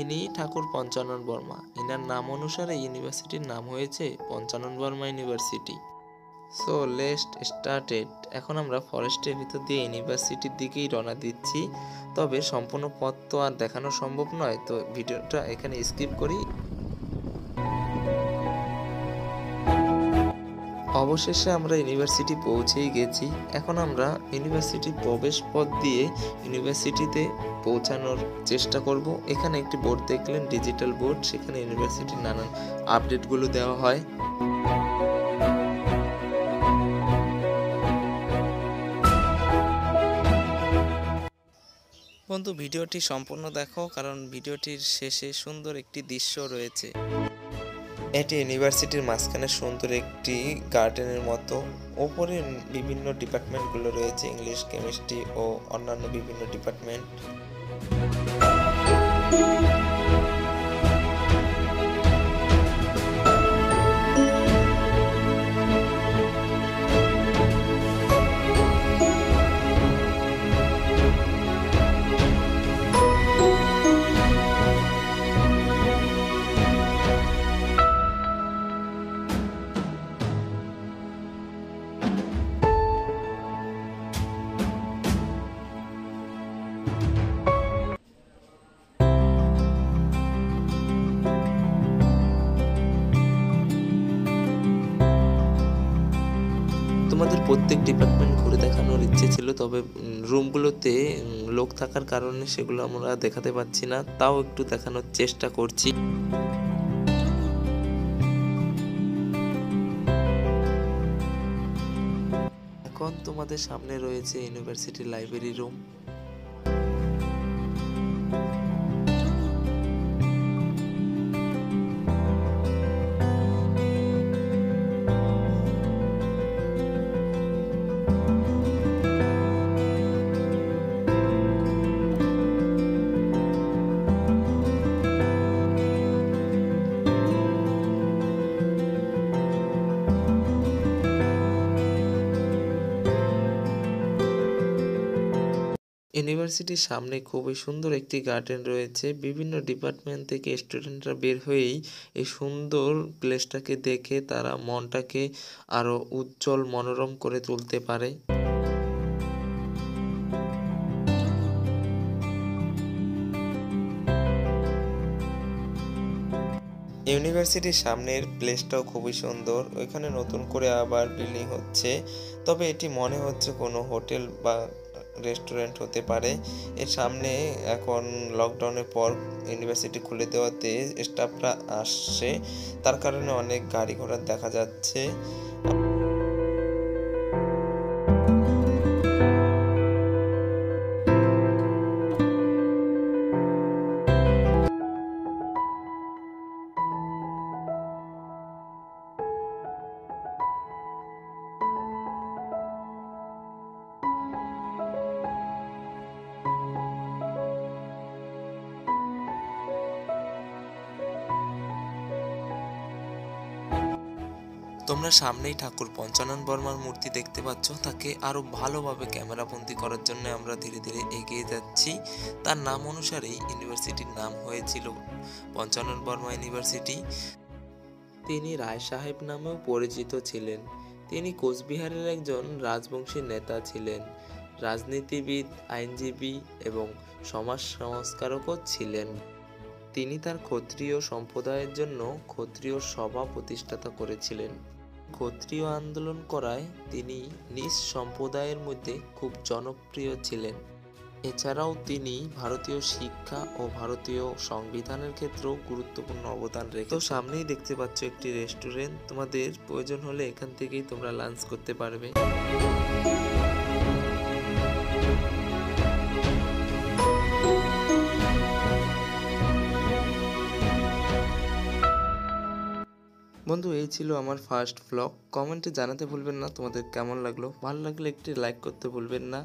ইনি ঠাকুর পঞ্চানন বর্মা। ইনার নাম অনুসারে ইউনিভার্সিটির নাম হয়েছে পঞ্চানন বর্মা ইউনিভার্সিটি। সো লেস্ট স্টার্টেড এখন আমরা ফরেস্টের ভিতর দিয়ে ইউনিভার্সিটির দিকেই রওনা দিচ্ছি। তবে সম্পূর্ণ পথ তো আর দেখানো সম্ভব নয়, তো ভিডিওটা এখানে স্কিপ করি। অবশেষে আমরা ইউনিভার্সিটি পৌঁছেই গেছি। এখন আমরা ইউনিভার্সিটির প্রবেশ পথ দিয়ে ইউনিভার্সিটিতে পৌঁছানোর চেষ্টা করব। এখানে একটি বোর্ড দেখলেন ডিজিটাল বোর্ড সেখানে ইউনিভার্সিটির নানান আপডেটগুলো দেওয়া হয়। বন্ধু, ভিডিওটি সম্পূর্ণ দেখো, কারণ ভিডিওটির শেষে সুন্দর একটি দৃশ্য রয়েছে। এটি ইউনিভার্সিটির মাঝখানে সুন্দর একটি গার্ডেনের মতো। ওপরে বিভিন্ন ডিপার্টমেন্টগুলো রয়েছে, ইংলিশ, কেমিস্ট্রি ও অন্যান্য বিভিন্ন ডিপার্টমেন্ট। তোমাদের প্রত্যেক ডিপার্টমেন্ট ঘুরে দেখানোর ইচ্ছে ছিল, তবে রুমগুলোতে লোক থাকার কারণে সেগুলো আমরা দেখাতে পাচ্ছি না, তাও একটু দেখানোর চেষ্টা করছি। এখন তোমাদের সামনে রয়েছে ইউনিভার্সিটি লাইব্রেরি রুম ইউনিভার্সিটির সামনে খুবই সুন্দর একটি গার্ডেন রয়েছে। বিভিন্ন ডিপার্টমেন্ট থেকে স্টুডেন্টরা বের হয়েই এই সুন্দর প্লেসটাকে দেখে তারা মনটাকে আরও উজ্জ্বল, মনোরম করে তুলতে পারে। ইউনিভার্সিটির সামনের প্লেসটাও খুবই সুন্দর। ওইখানে নতুন করে আবার বিল্ডিং হচ্ছে। তবে এটি মনে হচ্ছে কোনো হোটেল বা রেস্টুরেন্ট হতে পারে। এর সামনে এখন লকডাউনের পর ইউনিভার্সিটি খুলে দেওয়াতে স্টাফরা আসছে। তার কারণে অনেক গাড়ি ঘোড়া দেখা যাচ্ছে। তোমরা সামনেই ঠাকুর পঞ্চানন বর্মার মূর্তি দেখতে পাচ্ছ। তাকে আরও ভালোভাবে ক্যামেরাবন্দি করার জন্য আমরা ধীরে ধীরে এগিয়ে যাচ্ছি। তার নাম অনুসারেই ইউনিভার্সিটির নাম হয়েছিল পঞ্চানন বর্মা ইউনিভার্সিটি। তিনি রায় সাহেব নামেও পরিচিত ছিলেন। তিনি কোচবিহারের একজন রাজবংশী নেতা ছিলেন। রাজনীতিবিদ, আইনজীবী এবং সমাজ সংস্কারকও ছিলেন। তিনি তার ক্ষত্রিয় সম্প্রদায়ের জন্য ক্ষত্রিয় সভা প্রতিষ্ঠাতা করেছিলেন। ক্ষত্রিয় আন্দোলন করায় তিনি নিজ সম্প্রদায়ের মধ্যে খুব জনপ্রিয় ছিলেন। এছাড়াও তিনি ভারতীয় শিক্ষা ও ভারতীয় সংবিধানের ক্ষেত্রেও গুরুত্বপূর্ণ অবদান রেখে তো সামনেই দেখতে পাচ্ছ একটি রেস্টুরেন্ট। তোমাদের প্রয়োজন হলে এখান থেকেই তোমরা লাঞ্চ করতে পারবে। বন্ধু, এই ছিল আমার ফার্স্ট ব্লগ কমেন্টে জানাতে ভুলবেন না, তোমাদের কেমন লাগল? ভালো লাগলে একটি লাইক করতে ভুলবেন না।